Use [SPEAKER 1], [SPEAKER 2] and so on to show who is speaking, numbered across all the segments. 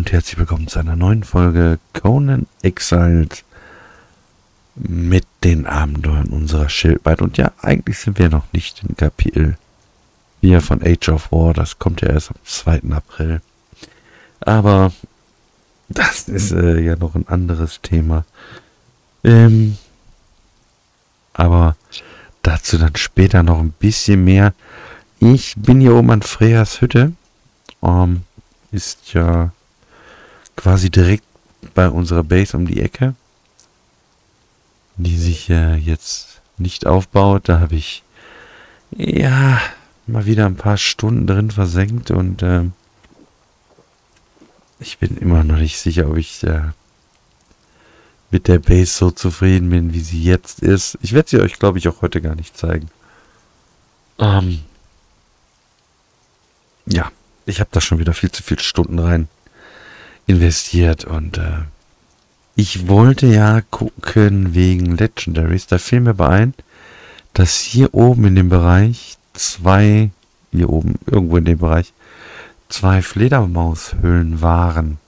[SPEAKER 1] Und herzlich willkommen zu einer neuen Folge Conan Exiled mit den Abenteuern unserer Schildbeid. Und ja, eigentlich sind wir noch nicht in Kapitel 4 von Age of War. Das kommt ja erst am 2. April. Aber das ist äh, ja noch ein anderes Thema. Ähm, aber dazu dann später noch ein bisschen mehr. Ich bin hier oben an Freas Hütte. Ähm, ist ja quasi direkt bei unserer Base um die Ecke, die sich äh, jetzt nicht aufbaut. Da habe ich ja mal wieder ein paar Stunden drin versenkt und äh, ich bin immer noch nicht sicher, ob ich äh, mit der Base so zufrieden bin, wie sie jetzt ist. Ich werde sie euch, glaube ich, auch heute gar nicht zeigen. Ähm, ja, ich habe da schon wieder viel zu viele Stunden rein investiert und äh, ich wollte ja gucken wegen Legendaries. Da fiel mir bei ein, dass hier oben in dem Bereich zwei, hier oben irgendwo in dem Bereich, zwei Fledermaushöhlen waren,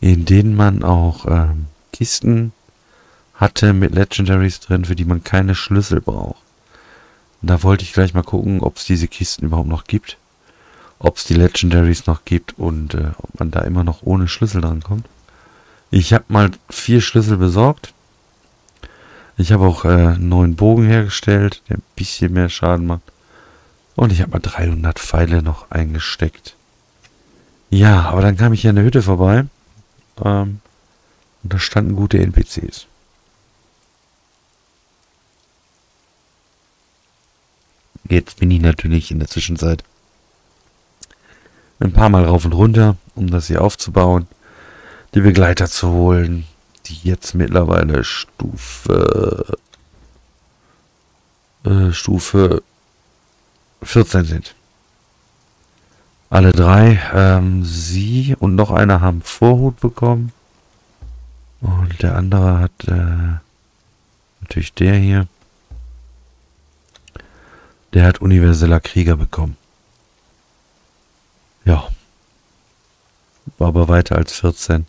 [SPEAKER 1] in denen man auch ähm, Kisten hatte mit Legendaries drin, für die man keine Schlüssel braucht. Da wollte ich gleich mal gucken, ob es diese Kisten überhaupt noch gibt ob es die Legendaries noch gibt und äh, ob man da immer noch ohne Schlüssel dran kommt. Ich habe mal vier Schlüssel besorgt. Ich habe auch äh, einen neuen Bogen hergestellt, der ein bisschen mehr Schaden macht. Und ich habe mal 300 Pfeile noch eingesteckt. Ja, aber dann kam ich hier an der Hütte vorbei. Ähm, und da standen gute NPCs. Jetzt bin ich natürlich in der Zwischenzeit ein paar Mal rauf und runter, um das hier aufzubauen. Die Begleiter zu holen, die jetzt mittlerweile Stufe äh, Stufe 14 sind. Alle drei, ähm, sie und noch einer haben Vorhut bekommen. Und der andere hat äh, natürlich der hier. Der hat universeller Krieger bekommen. Ja. War aber weiter als 14.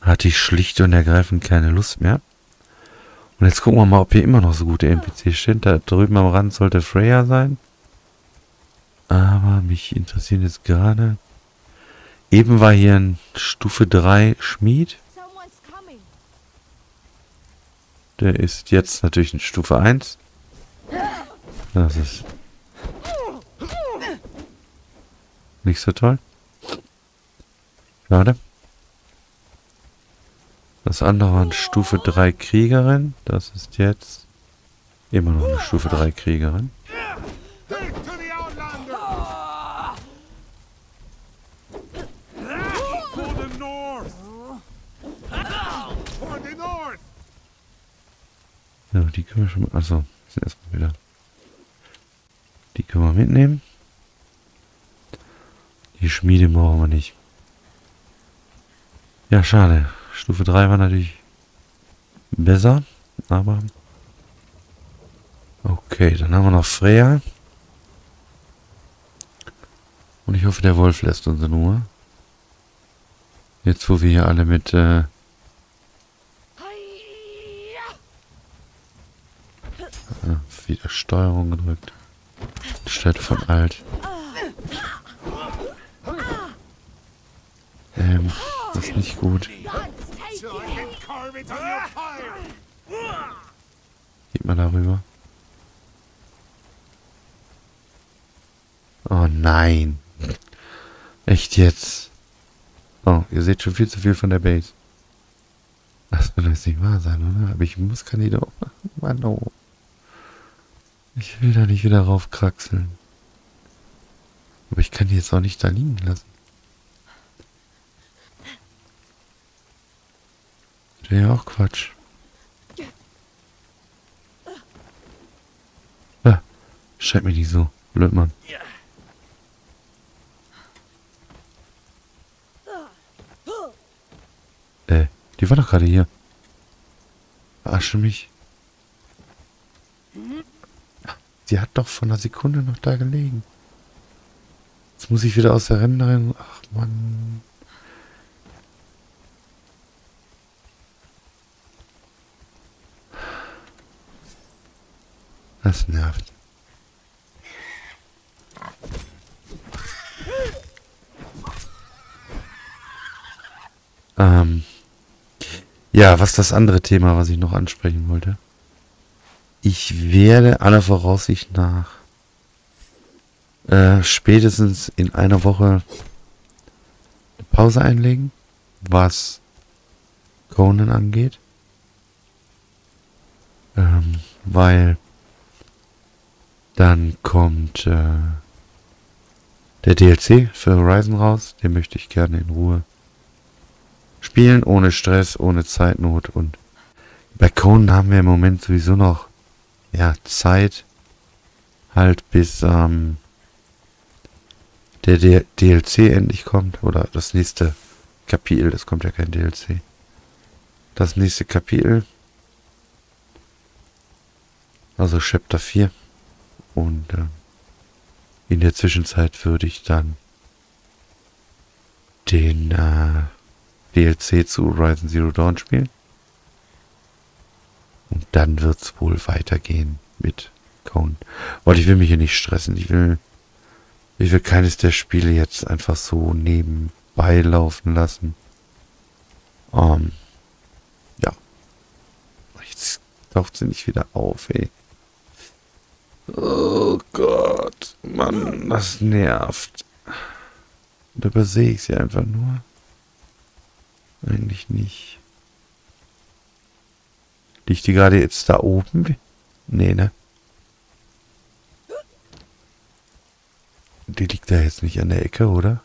[SPEAKER 1] Hatte ich schlicht und ergreifend keine Lust mehr. Und jetzt gucken wir mal, ob hier immer noch so gute NPCs stehen. Da drüben am Rand sollte Freya sein. Aber mich interessiert jetzt gerade... Eben war hier ein Stufe 3 Schmied. Der ist jetzt natürlich in Stufe 1. Das ist Nicht so toll. Schade. Das andere war eine Stufe 3 Kriegerin. Das ist jetzt immer noch eine Stufe 3 Kriegerin. Ja, die können wir schon. Achso, sind erstmal wieder. Die können wir mitnehmen. Die Schmiede brauchen wir nicht. Ja, schade. Stufe 3 war natürlich besser, aber... Okay, dann haben wir noch Freya. Und ich hoffe, der Wolf lässt uns in Ruhe. Jetzt, wo wir hier alle mit... Äh wieder Steuerung gedrückt. Statt von alt. Ähm, das ist nicht gut. Geht mal darüber. Oh nein. Echt jetzt? Oh, ihr seht schon viel zu viel von der Base. Das wird jetzt nicht wahr sein, oder? Aber ich muss Kandidat. Mann, oh. Ich will da nicht wieder raufkraxeln. Aber ich kann die jetzt auch nicht da liegen lassen. Wäre ja auch Quatsch. Ah, schreib mir nicht so. Blöd, Mann. Äh, die war doch gerade hier. Verarsche mich. Sie hat doch vor einer Sekunde noch da gelegen. Jetzt muss ich wieder aus der Rennerin. Ach, Mann. Das nervt. Ähm, ja, was das andere Thema, was ich noch ansprechen wollte. Ich werde aller Voraussicht nach äh, spätestens in einer Woche eine Pause einlegen, was Conan angeht. Ähm, weil dann kommt äh, der DLC für Horizon raus. Den möchte ich gerne in Ruhe spielen, ohne Stress, ohne Zeitnot. Und bei Conan haben wir im Moment sowieso noch ja, Zeit halt bis ähm, der D DLC endlich kommt. Oder das nächste Kapitel. Das kommt ja kein DLC. Das nächste Kapitel. Also Chapter 4. Und äh, in der Zwischenzeit würde ich dann den äh, DLC zu Horizon Zero Dawn spielen. Und dann wird es wohl weitergehen mit Cone. Weil ich will mich hier nicht stressen. Ich will, ich will keines der Spiele jetzt einfach so nebenbei laufen lassen. Ähm, ja. Jetzt taucht sie nicht wieder auf, ey. Oh Gott. Mann, das nervt. Da übersehe ich sie einfach nur. Eigentlich nicht. Liegt die gerade jetzt da oben? Nee, ne? Die liegt da jetzt nicht an der Ecke, oder?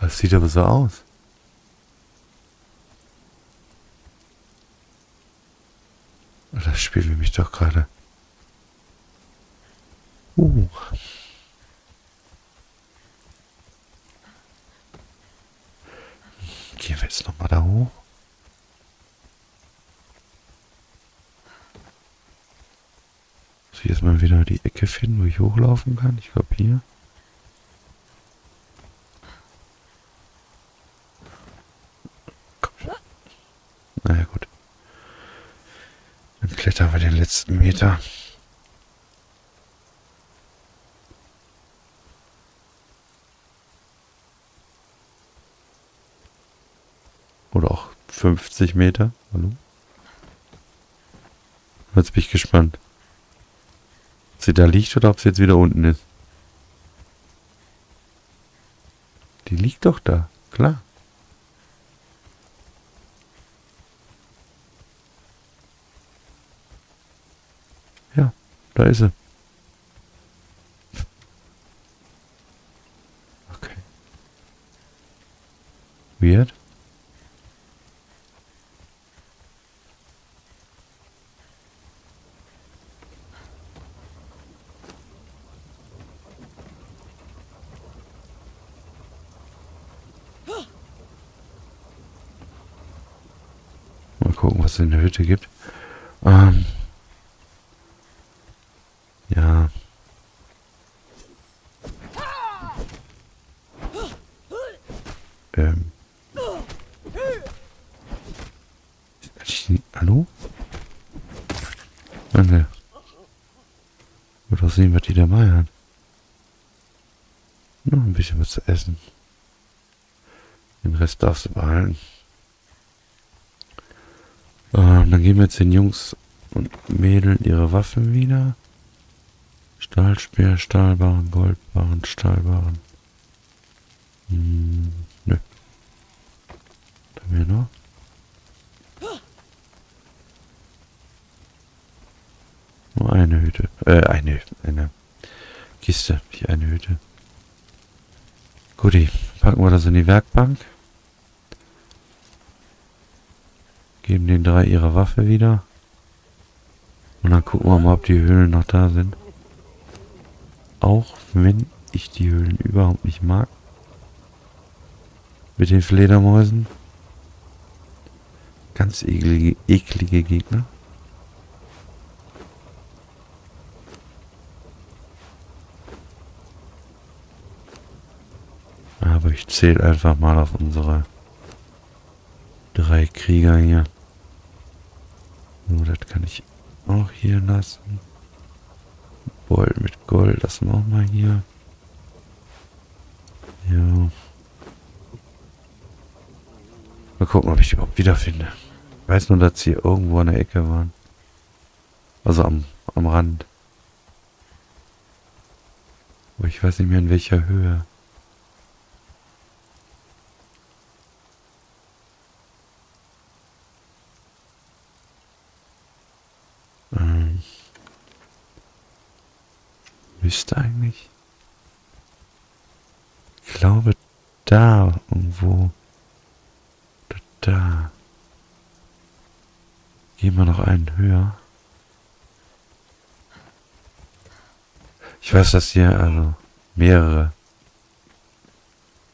[SPEAKER 1] Das sieht aber so aus. Das Spiel will mich doch gerade. Uh. Gehen wir jetzt nochmal da hoch. Muss ich jetzt mal wieder die Ecke finden, wo ich hochlaufen kann? Ich glaube hier. Naja gut. Klettern wir den letzten Meter. Oder auch 50 Meter. Hallo? Jetzt bin ich gespannt. Ob sie da liegt oder ob sie jetzt wieder unten ist. Die liegt doch da. Klar. Sie. Okay. Weird. Mal gucken, was es in der Hütte gibt. Ähm. Ja. Ähm. Hallo? Danke. Wird was dabei hat. Noch ein bisschen was zu essen. Den Rest darfst du behalten. Ähm, dann geben wir jetzt den Jungs und Mädeln ihre Waffen wieder. Stahlspeer, Stahlbarren, Goldbarren, Stahlbarren. Hm, nö. Da haben wir noch. Nur eine Hütte. Äh, eine Kiste, nicht eine Hütte. Guti, packen wir das in die Werkbank. Geben den drei ihre Waffe wieder. Und dann gucken wir mal, ob die Höhlen noch da sind. Auch wenn ich die Höhlen überhaupt nicht mag. Mit den Fledermäusen. Ganz eklige, eklige Gegner. Aber ich zähle einfach mal auf unsere Drei Krieger hier. Nur das kann ich auch hier lassen. Gold mit Gold lassen wir auch mal hier. Ja. Mal gucken, ob ich die überhaupt wiederfinde. Ich weiß nur, dass sie irgendwo an der Ecke waren. Also am, am Rand. Aber ich weiß nicht mehr in welcher Höhe. Müsste eigentlich. Ich glaube, da irgendwo. Da. Gehen wir noch einen höher. Ich weiß, dass hier also mehrere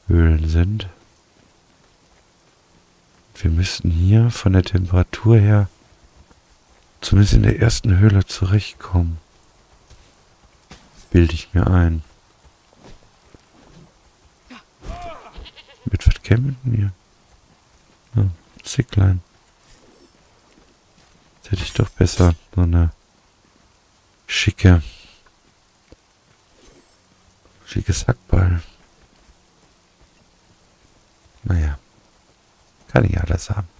[SPEAKER 1] Höhlen sind. Wir müssten hier von der Temperatur her zumindest in der ersten Höhle zurechtkommen. Bilde ich mir ein. Mit was kämpfen wir? Ja, Zicklein. Jetzt hätte ich doch besser so eine schicke schickes Hackball. Naja, kann ich alles haben.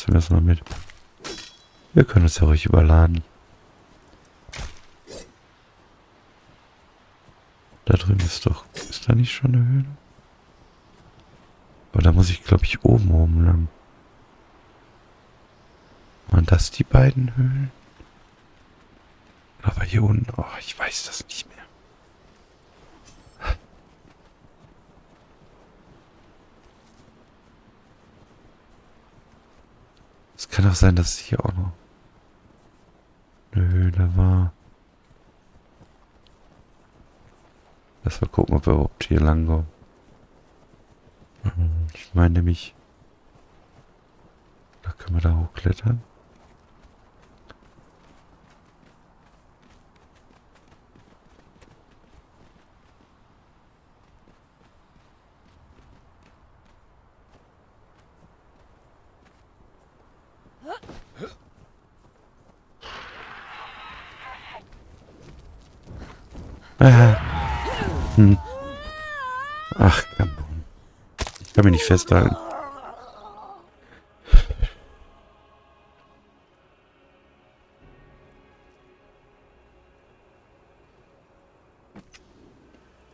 [SPEAKER 1] Fleisch nehme ich trotzdem erstmal mit. Wir können uns ja ruhig überladen. Da drin ist doch... Ist da nicht schon eine Höhle? Aber da muss ich, glaube ich, oben oben lang. Waren das die beiden Höhlen? War hier unten? Oh, ich weiß das nicht mehr. Es kann auch sein, dass hier auch noch eine Höhle war. Lass mal gucken, ob wir überhaupt hier lang kommen. Ich meine nämlich, da können wir da hochklettern. Ach, komm. Ich kann mich nicht festhalten.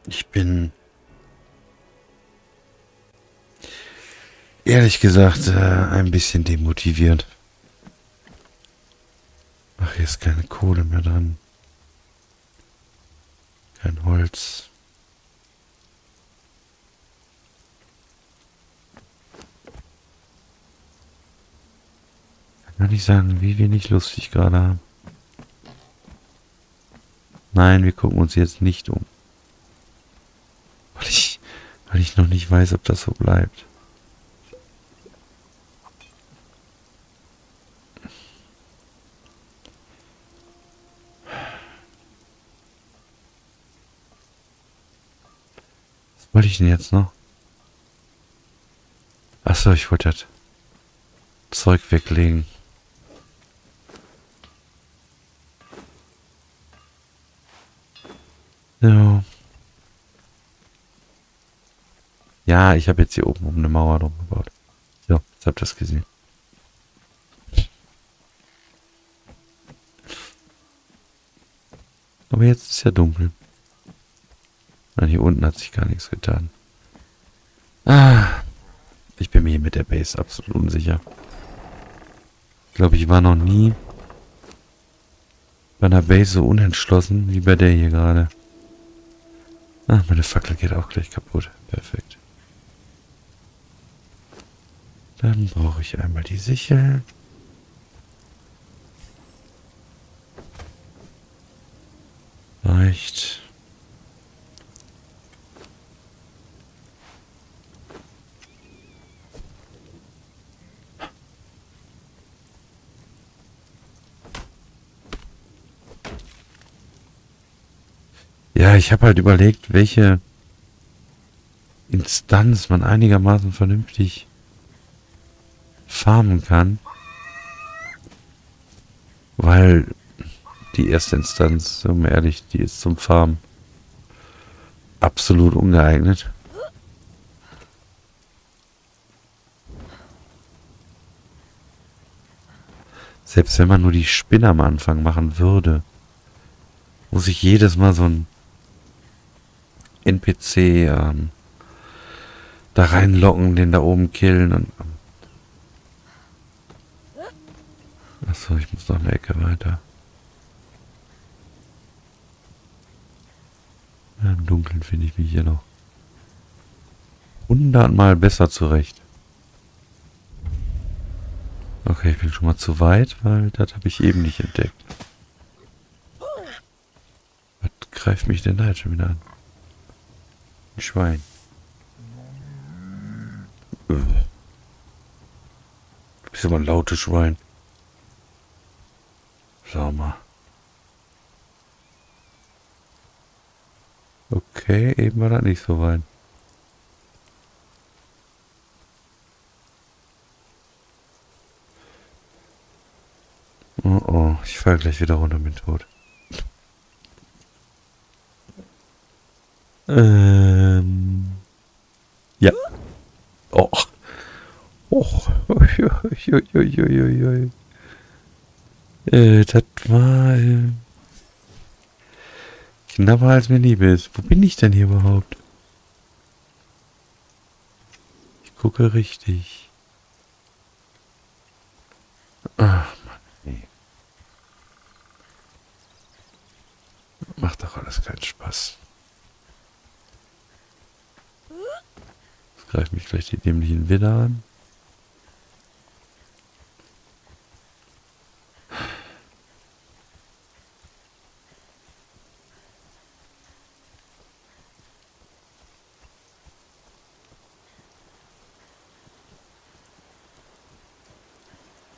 [SPEAKER 1] Ich bin ehrlich gesagt äh, ein bisschen demotiviert. Ach, hier ist keine Kohle mehr dran. Kein Holz. Kann nicht sagen, wie wenig Lust ich gerade habe. Nein, wir gucken uns jetzt nicht um. Weil ich, weil ich noch nicht weiß, ob das so bleibt. Wollte ich denn jetzt noch? Achso, ich wollte das Zeug weglegen. So. Ja, ich habe jetzt hier oben um eine Mauer drum gebaut. So, jetzt habt ihr das gesehen. Aber jetzt ist ja dunkel. Und hier unten hat sich gar nichts getan. Ah, ich bin mir hier mit der Base absolut unsicher. Ich glaube, ich war noch nie bei einer Base so unentschlossen wie bei der hier gerade. Ah, meine Fackel geht auch gleich kaputt. Perfekt. Dann brauche ich einmal die Sichel. vielleicht... Ja, ich habe halt überlegt, welche Instanz man einigermaßen vernünftig farmen kann. Weil die erste Instanz, so ehrlich, die ist zum Farmen absolut ungeeignet. Selbst wenn man nur die Spinne am Anfang machen würde, muss ich jedes Mal so ein NPC ähm, da reinlocken, den da oben killen und... Achso, ich muss noch eine Ecke weiter. Ja, Im Dunkeln finde ich mich hier noch hundertmal besser zurecht. Okay, ich bin schon mal zu weit, weil das habe ich eben nicht entdeckt. Was greift mich denn da jetzt schon wieder an? Ein Schwein. Du bist aber ein lautes Schwein. Sag mal. Okay, eben war das nicht so weit. Oh oh, ich fall gleich wieder runter mit tot. Ähm. Ja. Oh. Och. Uiuiuiui. Äh, das war äh, knapper als mir lieb ist. Wo bin ich denn hier überhaupt? Ich gucke richtig. Ach, Mann, nee. Macht doch alles keinen Spaß. Greift mich gleich die dämlichen Widder an.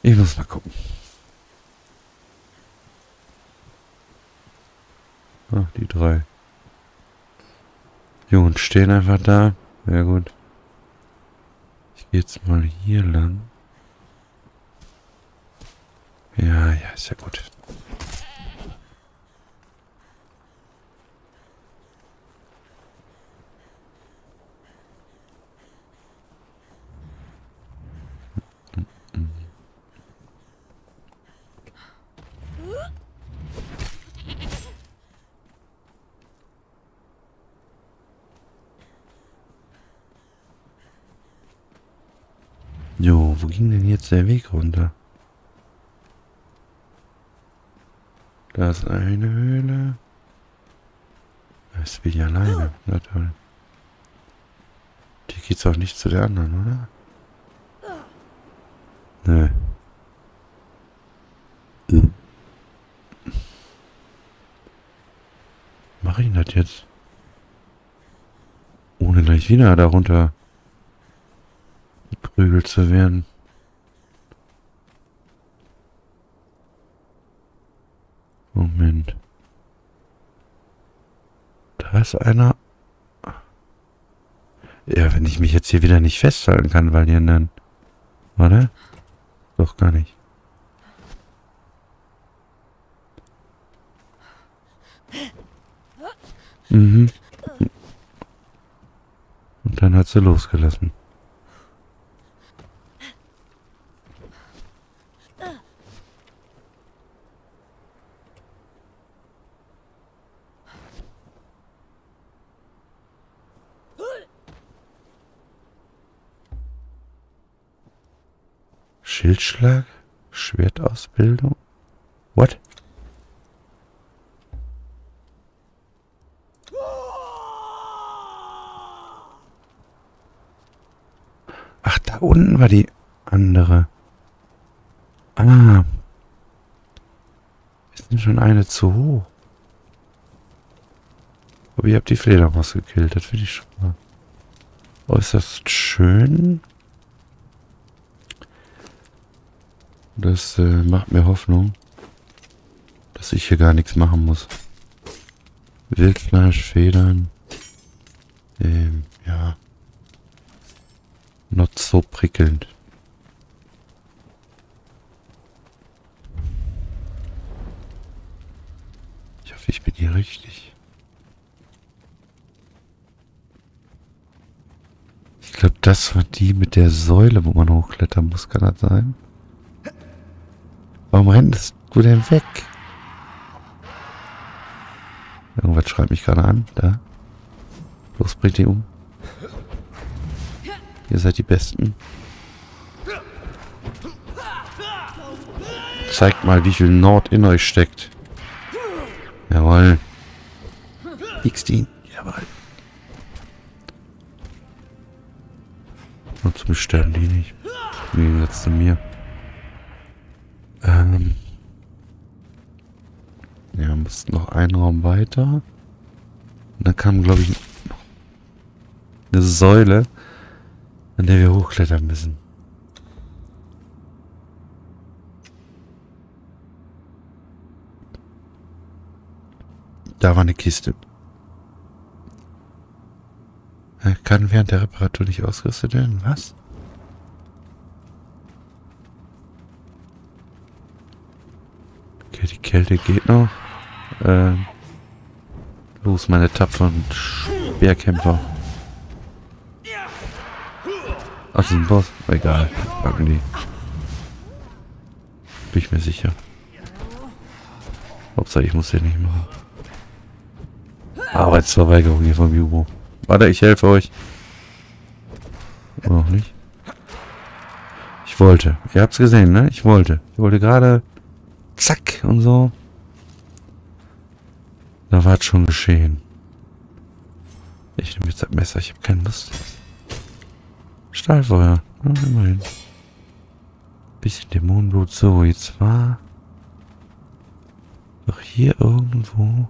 [SPEAKER 1] Ich muss mal gucken. Ach, die drei. Jungs stehen einfach da. Sehr gut. Jetzt mal hier lang. Ja, ja, ist ja gut. Jo, wo ging denn jetzt der Weg runter? Da ist eine Höhle. Da ist wie alleine. Na toll. Die geht's auch nicht zu der anderen, oder? Nö. Mach ich das jetzt? Ohne gleich wieder darunter geprügelt zu werden. Moment. Da ist einer. Ja, wenn ich mich jetzt hier wieder nicht festhalten kann, weil hier dann... Warte. Doch gar nicht. Mhm. Und dann hat sie losgelassen. Schildschlag? Schwertausbildung? What? Ach, da unten war die andere. Ah. Wir sind schon eine zu hoch. Aber ihr habt die Fledermaus gekillt. Das finde ich schon mal äußerst schön. Das äh, macht mir Hoffnung, dass ich hier gar nichts machen muss. Wildfleisch, Federn. Ähm, ja. Not so prickelnd. Ich hoffe, ich bin hier richtig. Ich glaube, das war die mit der Säule, wo man hochklettern muss. Kann das sein? Warum rennst du denn weg? Irgendwas schreibt mich gerade an. Da. Los, bringt die um. Ihr seid die Besten. Zeigt mal, wie viel Nord in euch steckt. Jawohl. X ihn. Jawohl. Und zum sterben die nicht. Im Gegensatz zu mir. Ähm. Ja, muss noch einen Raum weiter. Und dann kam, glaube ich, eine Säule, an der wir hochklettern müssen. Da war eine Kiste. Er kann während der Reparatur nicht ausgerüstet werden. Was? Okay, die Kälte geht noch. Ähm, los, meine tapferen Speerkämpfer. Ach, das ist ein Boss. Egal, packen die. Bin ich mir sicher. Hauptsache, ich muss den nicht machen. Arbeitsverweigerung hier vom Jubo. Warte, ich helfe euch. Oder noch nicht? Ich wollte. Ihr habt's gesehen, ne? Ich wollte. Ich wollte gerade... Zack und so. Da war es schon geschehen. Ich nehme jetzt das Messer. Ich habe keine Lust. Stahlfeuer. Ja, immerhin. Bisschen Dämonenblut. So, jetzt war... Doch hier irgendwo...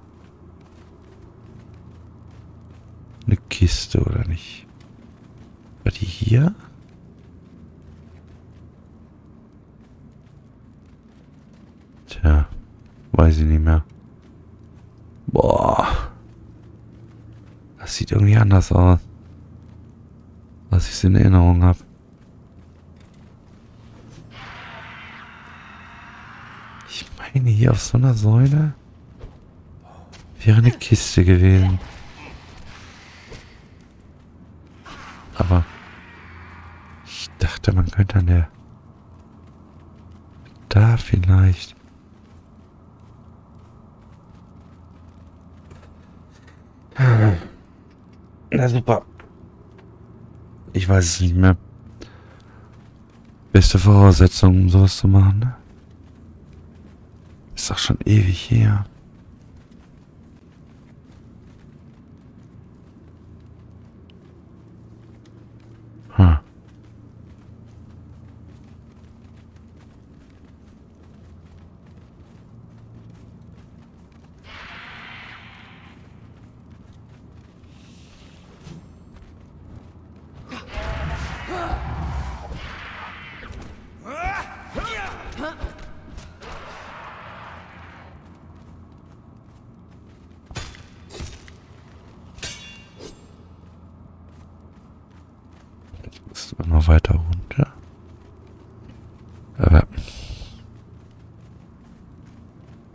[SPEAKER 1] Eine Kiste, oder nicht? War die hier? Tja, weiß ich nicht mehr. Boah. Das sieht irgendwie anders aus. Was ich in Erinnerung habe. Ich meine, hier auf so einer Säule wäre eine Kiste gewesen. Aber ich dachte, man könnte an der... Da vielleicht... Na super. Ich weiß es nicht mehr. Beste Voraussetzung, um sowas zu machen, ne? Ist doch schon ewig her. Hm. Jetzt noch weiter runter. Aber.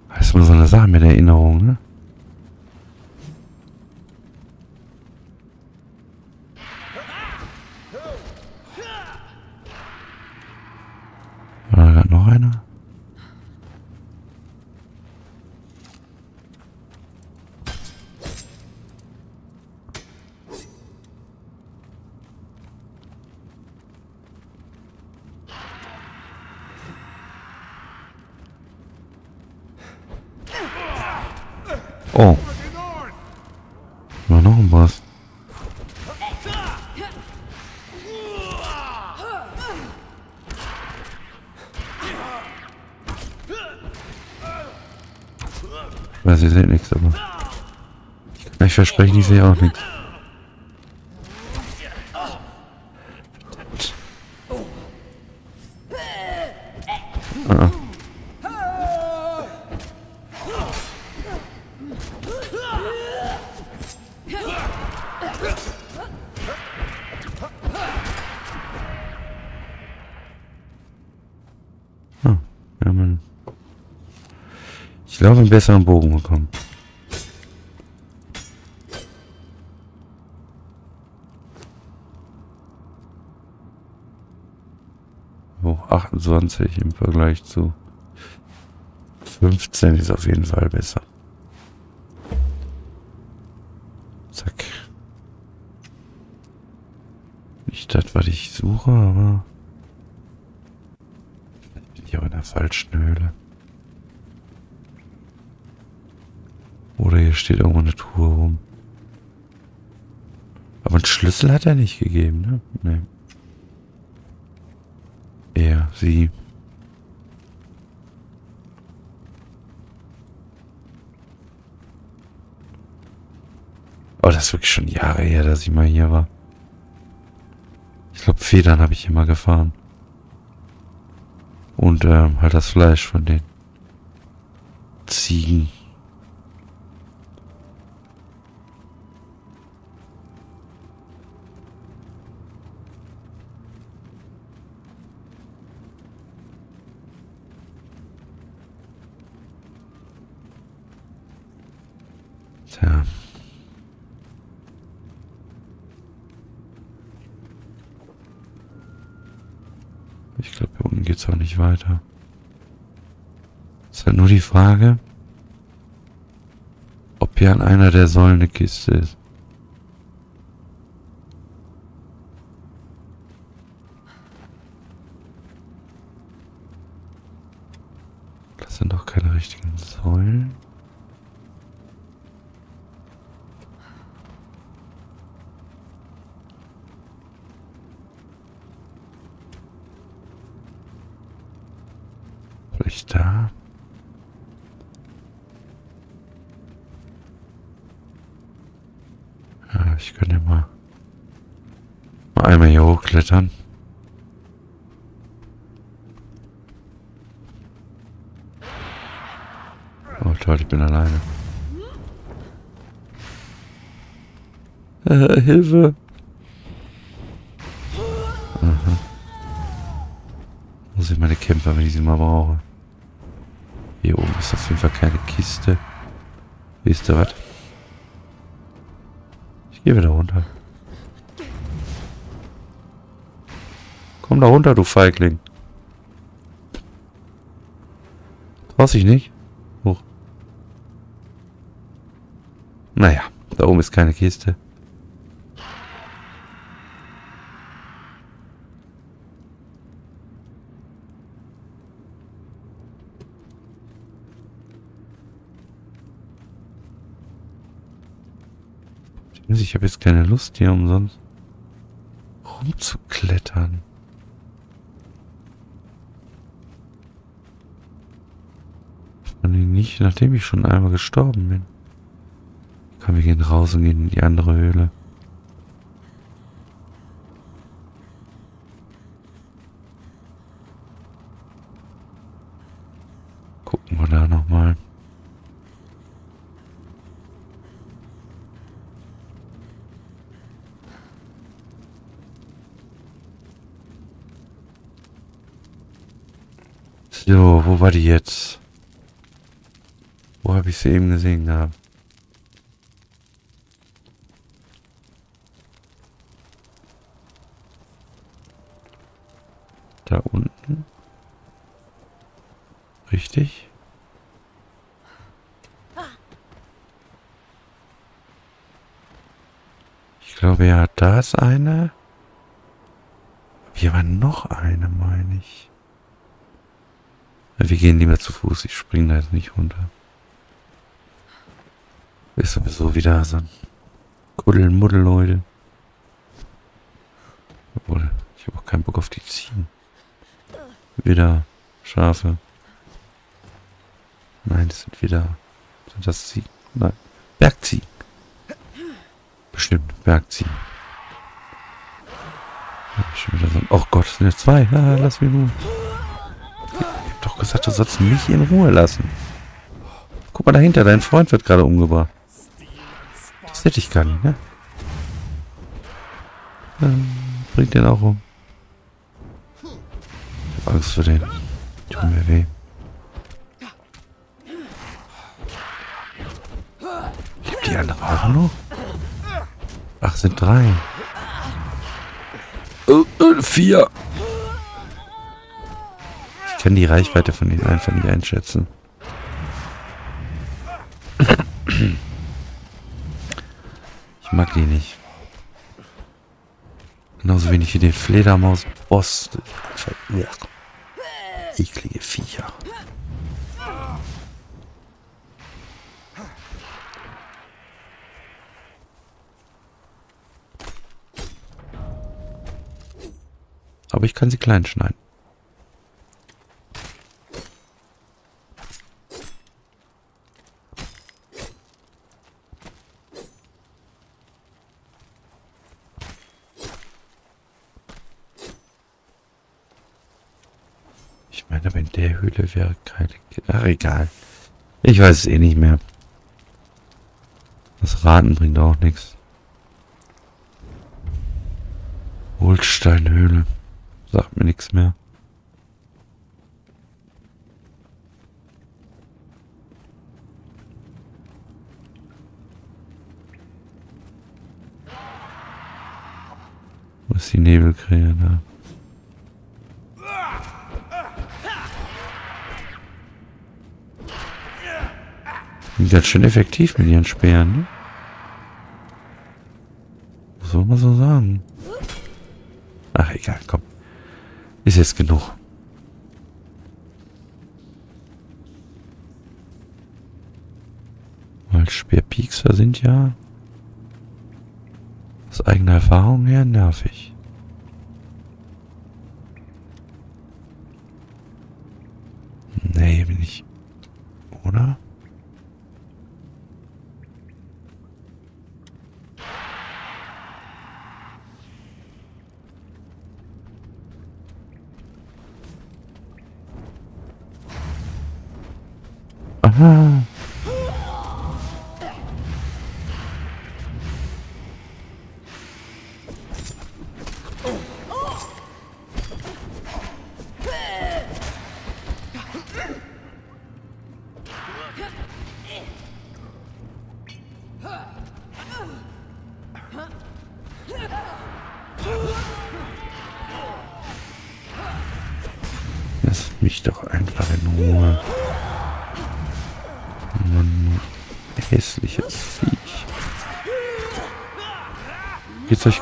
[SPEAKER 1] Das ist mal so eine Sache mit Erinnerung, ne? War da gerade noch einer? Oh. War noch ein Boss. Ich ich Ich verspreche nicht, sehe auch nichts. Ah. Ah, ich glaube, einen besseren Bogen bekommen. Oh, 28 im Vergleich zu 15 ist auf jeden Fall besser. Zack. Nicht das, was ich suche, aber... Bin ich auch in der falschen Höhle. Oder hier steht irgendwo eine Truhe rum. Aber einen Schlüssel hat er nicht gegeben, ne? Nee. Sie. Oh, das ist wirklich schon Jahre her, dass ich mal hier war. Ich glaube, Federn habe ich immer gefahren. Und ähm, halt das Fleisch von den Ziegen. Tja. Ich glaube, hier unten geht es auch nicht weiter. Ist halt nur die Frage, ob hier an einer der Säulen eine Kiste ist. Das sind doch keine richtigen Säulen. Vielleicht da? Ja, ich könnte mal, mal einmal hier hochklettern. Oh toll, ich bin alleine. Äh, Hilfe! Aha. Wo sind meine Kämpfer, wenn ich sie mal brauche? Hier oben ist auf jeden Fall keine Kiste. Wisst ihr was? Ich gehe wieder runter. Komm da runter, du Feigling. Traust dich nicht? Hoch. Naja, da oben ist keine Kiste. Ich habe jetzt keine Lust hier umsonst rumzuklettern. Vor allem nicht, nachdem ich schon einmal gestorben bin. Komm, wir gehen raus und gehen in die andere Höhle. Gucken wir da nochmal. So, wo war die jetzt? Habe ich sie eben gesehen gehabt? Da unten. Richtig? Ich glaube ja, da ist eine. Hier war noch eine, meine ich. Wir gehen lieber zu Fuß. Ich springe da jetzt nicht runter. Ist sowieso wieder so ein Kuddelmuddel, Leute. Obwohl, ich habe auch keinen Bock auf die Ziegen. Wieder Schafe. Nein, das sind wieder... Sind das Ziegen? Nein. Bergziegen. Bestimmt Bergziehen. Schon wieder so ein oh Gott, sind ja zwei. Ah, lass mich Ruhe. Ich hab doch gesagt, du sollst mich in Ruhe lassen. Guck mal dahinter, dein Freund wird gerade umgebracht. Das hätte ich gar nicht, ne? Ähm, bringt den auch um. Ich hab Angst vor den. Tut mir weh. Lebt die andere auch noch? Ach, sind drei. Oh, oh, vier. Ich kann die Reichweite von denen einfach nicht einschätzen. Mag die nicht. Genauso wenig wie den Fledermaus-Boss. Eklige Viecher. Aber ich kann sie klein schneiden. Meine, aber in der Höhle wäre keine... Ach, egal. Ich weiß es eh nicht mehr. Das Raten bringt auch nichts. Holsteinhöhle. Sagt mir nichts mehr. Wo die Nebelkrähe da? Sind ganz schön effektiv mit ihren Speeren, ne? Was soll man so sagen? Ach, egal, komm. Ist jetzt genug. Weil Speerpiekser sind ja aus eigener Erfahrung her nervig. Nee, bin ich. Oder? Aha.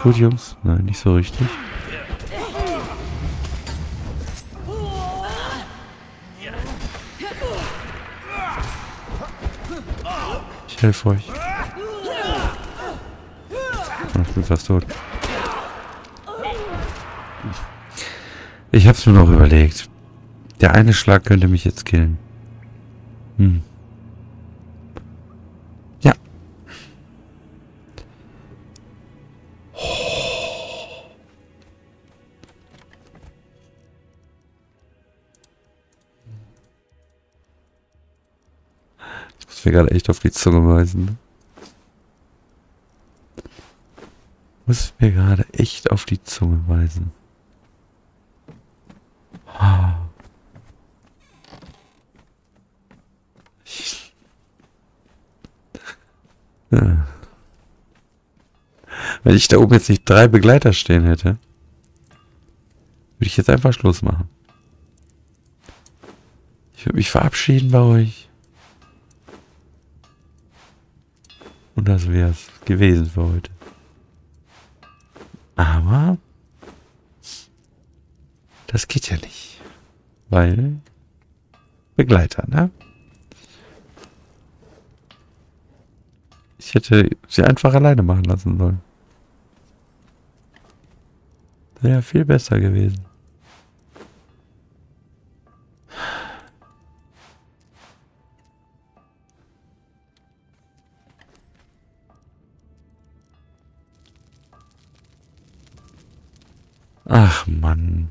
[SPEAKER 1] Gut, Jungs? Nein, nicht so richtig. Ich helfe euch. Ich bin fast tot. Ich hab's mir noch überlegt. Der eine Schlag könnte mich jetzt killen. Hm. Mir gerade echt auf die Zunge weisen. ne? Muss mir gerade echt auf die Zunge weisen. Ah. Wenn ich da oben jetzt nicht drei Begleiter stehen hätte, würde ich jetzt einfach Schluss machen. Ich würde mich verabschieden bei euch. Das wäre es gewesen für heute. Aber das geht ja nicht. Weil Begleiter, ne? Ich hätte sie einfach alleine machen lassen sollen. Wäre viel besser gewesen. Ach, Mann.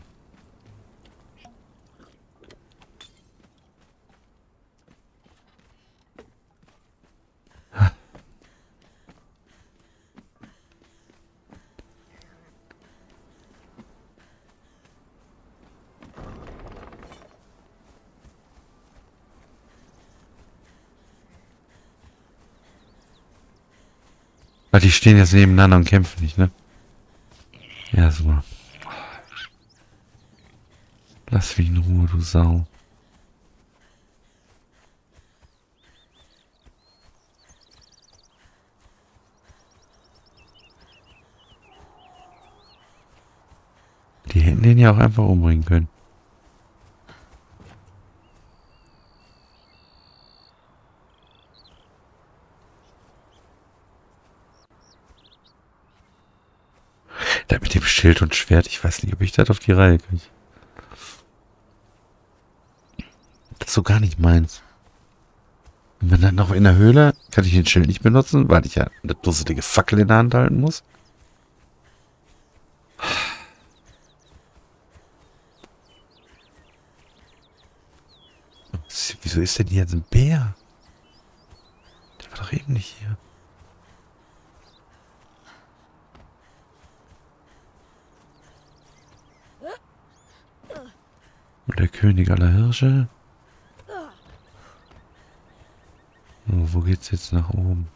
[SPEAKER 1] Weil die stehen jetzt nebeneinander und kämpfen nicht, ne? Ja, super. Lass mich in Ruhe, du Sau. Die hätten den ja auch einfach umbringen können. Da mit dem Schild und Schwert, ich weiß nicht, ob ich das auf die Reihe kriege. Das ist so gar nicht meins. Und wenn dann noch in der Höhle, kann ich den Schild nicht benutzen, weil ich ja eine dusselige Fackel in der Hand halten muss. Wieso ist denn hier jetzt ein Bär? Der war doch eben nicht hier. Und der König aller Hirsche? Oh, wo geht's jetzt nach oben?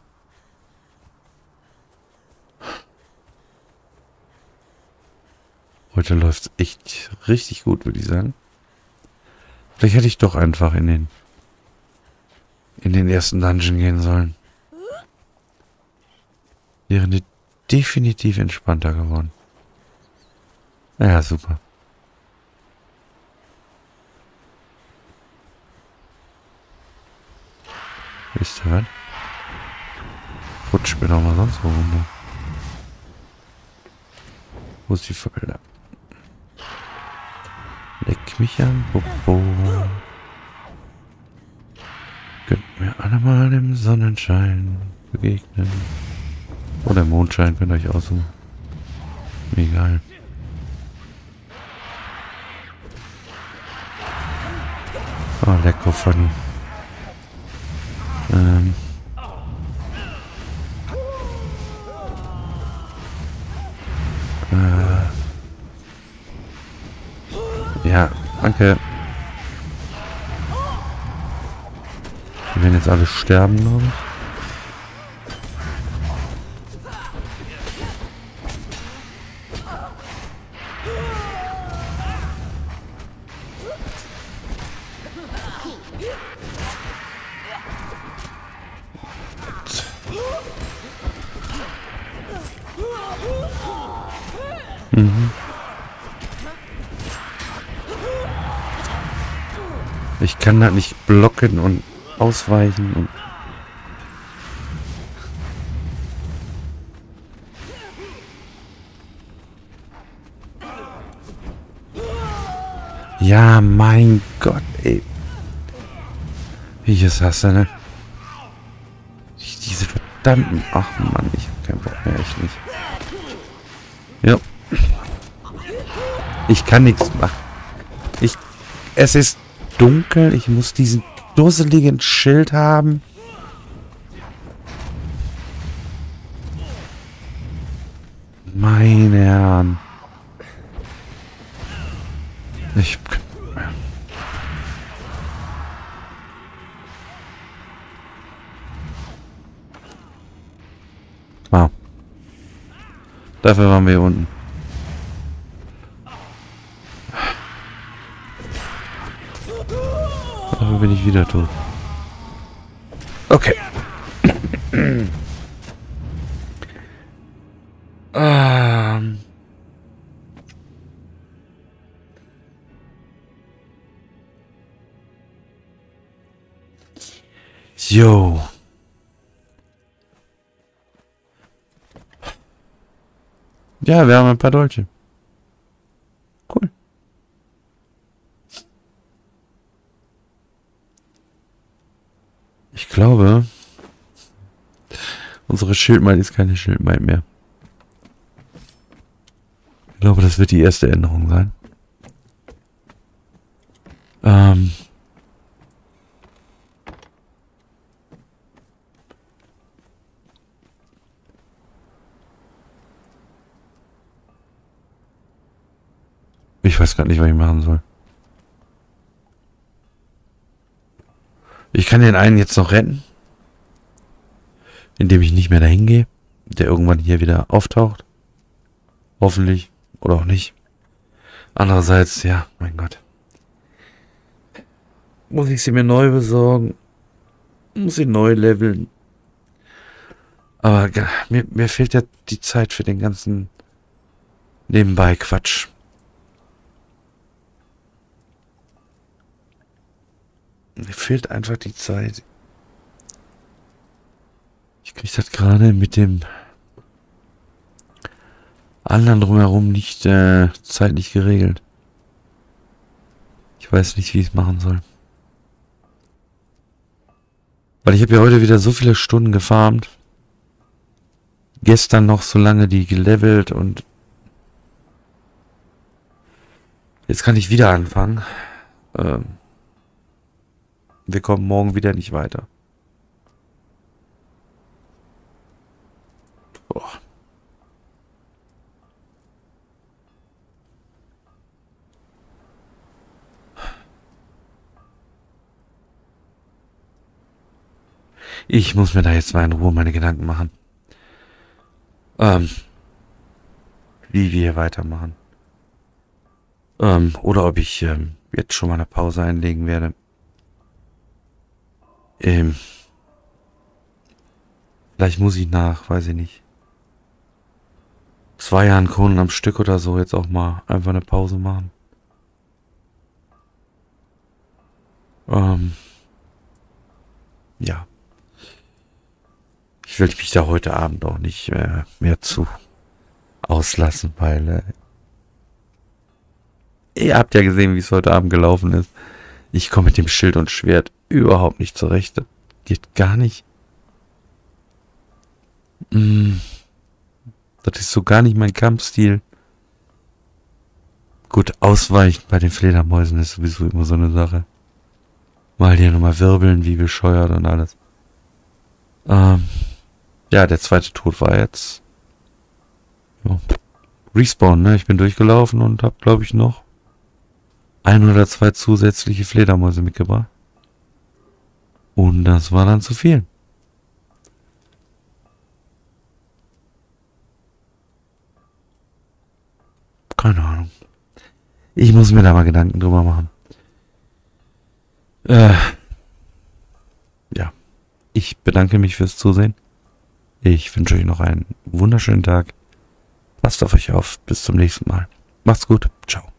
[SPEAKER 1] Heute läuft's echt richtig gut, würde ich sagen. Vielleicht hätte ich doch einfach in den in den ersten Dungeon gehen sollen. Wäre definitiv entspannter geworden. Ja, super. Wisst ihr was? Rutsch mir doch mal sonst wo runter. Wo ist die Fackel da? Leck mich an, Popo. Könnt mir alle mal im Sonnenschein begegnen. Oder im Mondschein, könnt ihr euch aussuchen. Mir egal. Oh, lecker funny. Ähm. Äh. Ja, danke. Die werden jetzt alle sterben, glaube ich. Mhm. Ich kann da nicht blocken und ausweichen und... Ja, mein Gott, ey. Wie ich es hasse, ne? Diese verdammten... Ach Mann, ich hab keinen Bock mehr, echt nicht. Ja. Ich kann nichts machen. Ich... Es ist dunkel, ich muss diesen dusseligen Schild haben. Meine Herren. Ich... Wow. Dafür waren wir unten. Dafür bin ich wieder tot. Okay. ähm. Jo. Ja, wir haben ein paar Dolche. Cool. Ich glaube, unsere Schildmein ist keine Schildmein mehr. Ich glaube, das wird die erste Änderung sein. Ähm... Ich weiß gar nicht, was ich machen soll. Ich kann den einen jetzt noch retten. Indem ich nicht mehr dahin gehe. Der irgendwann hier wieder auftaucht. Hoffentlich. Oder auch nicht. Andererseits, ja, mein Gott. Muss ich sie mir neu besorgen? Muss sie neu leveln? Aber mir, mir fehlt ja die Zeit für den ganzen nebenbei Quatsch. Mir fehlt einfach die Zeit. Ich kriege das gerade mit dem anderen drumherum nicht äh, zeitlich geregelt. Ich weiß nicht, wie ich es machen soll. Weil ich habe ja heute wieder so viele Stunden gefarmt. Gestern noch so lange die gelevelt und jetzt kann ich wieder anfangen. Ähm wir kommen morgen wieder nicht weiter. Boah. Ich muss mir da jetzt mal in Ruhe meine Gedanken machen. Ähm, wie wir hier weitermachen. Ähm, oder ob ich ähm, jetzt schon mal eine Pause einlegen werde. Ähm, vielleicht muss ich nach, weiß ich nicht. Zwei Jahren Kronen am Stück oder so jetzt auch mal einfach eine Pause machen. Ähm, ja. Ich will mich da heute Abend auch nicht mehr, mehr zu auslassen, weil äh, ihr habt ja gesehen, wie es heute Abend gelaufen ist. Ich komme mit dem Schild und Schwert überhaupt nicht zurecht. Das geht gar nicht. Mm. Das ist so gar nicht mein Kampfstil. Gut, ausweichen bei den Fledermäusen ist sowieso immer so eine Sache. Mal hier nochmal wirbeln, wie bescheuert und alles. Ähm, ja, der zweite Tod war jetzt. Ja. Respawn, ne? Ich bin durchgelaufen und hab, glaube ich, noch ein oder zwei zusätzliche Fledermäuse mitgebracht. Und das war dann zu viel. Keine Ahnung. Ich muss mir da mal Gedanken drüber machen. Äh, ja. Ich bedanke mich fürs Zusehen. Ich wünsche euch noch einen wunderschönen Tag. Passt auf euch auf. Bis zum nächsten Mal. Macht's gut. Ciao.